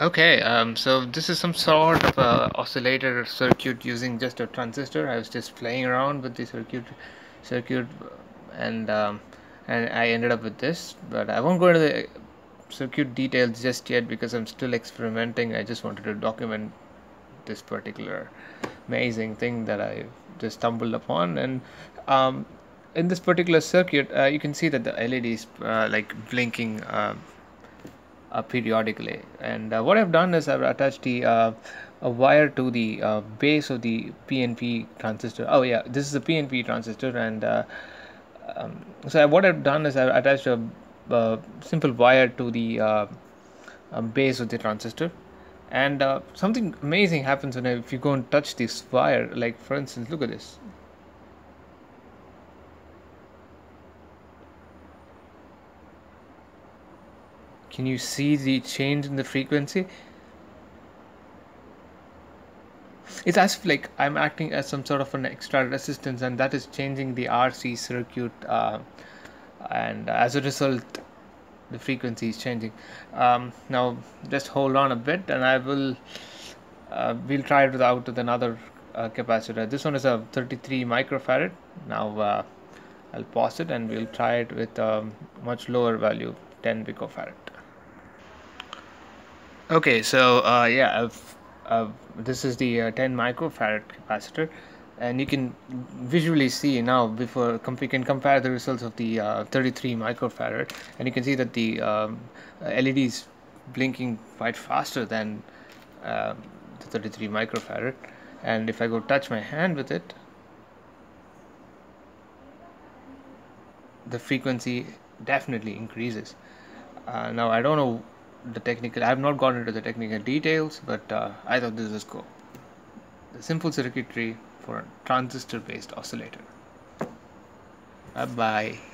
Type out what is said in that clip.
Okay, um, so this is some sort of a oscillator circuit using just a transistor. I was just playing around with the circuit, circuit, and um, and I ended up with this. But I won't go into the circuit details just yet because I'm still experimenting. I just wanted to document this particular amazing thing that I just stumbled upon. And um, in this particular circuit, uh, you can see that the LED is uh, like blinking. Uh, periodically. And uh, what I've done is I've attached the uh, a wire to the uh, base of the PNP transistor. Oh yeah this is a PNP transistor. And uh, um, so what I've done is I've attached a, simple wire to the uh, base of the transistor. And something amazing happens when I, if you go and touch this wire like for instance look at this Can you see the change in the frequency? It's as if like I'm acting as some sort of an extra resistance and that is changing the RC circuit uh, and as a result the frequency is changing. Um, now just hold on a bit and I will uh, we'll try it out with another uh, capacitor. This one is a 33 microfarad. Now uh, I'll pause it and we'll try it with a um, much lower value 10 picofarad. Okay, so uh, yeah, I've, uh, this is the uh, 10 microfarad capacitor, and you can visually see now before we can compare the results of the uh, 33 microfarad, and you can see that the um, LED is blinking quite faster than um, the 33 microfarad. And if I go touch my hand with it, the frequency definitely increases. Uh, now I don't know the technical I've not gone into the technical details but uh, I thought this was cool. The simple circuitry for a transistor based oscillator. Bye bye